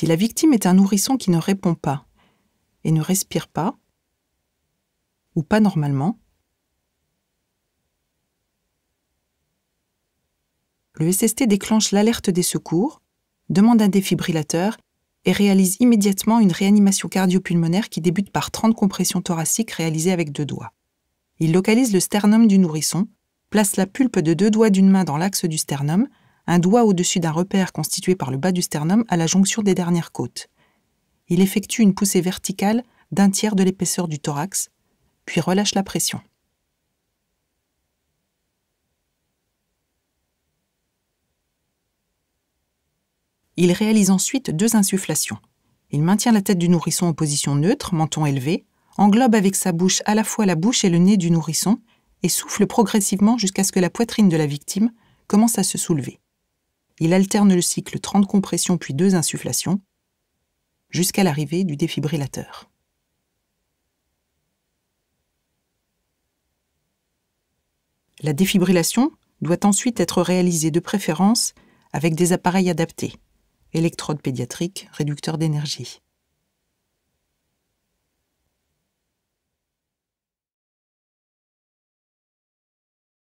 Si la victime est un nourrisson qui ne répond pas et ne respire pas, ou pas normalement, le SST déclenche l'alerte des secours, demande un défibrillateur et réalise immédiatement une réanimation cardio-pulmonaire qui débute par 30 compressions thoraciques réalisées avec deux doigts. Il localise le sternum du nourrisson, place la pulpe de deux doigts d'une main dans l'axe du sternum, un doigt au-dessus d'un repère constitué par le bas du sternum à la jonction des dernières côtes. Il effectue une poussée verticale d'un tiers de l'épaisseur du thorax, puis relâche la pression. Il réalise ensuite deux insufflations. Il maintient la tête du nourrisson en position neutre, menton élevé, englobe avec sa bouche à la fois la bouche et le nez du nourrisson et souffle progressivement jusqu'à ce que la poitrine de la victime commence à se soulever. Il alterne le cycle 30 compressions puis deux insufflations jusqu'à l'arrivée du défibrillateur. La défibrillation doit ensuite être réalisée de préférence avec des appareils adaptés, électrodes pédiatriques, réducteurs d'énergie.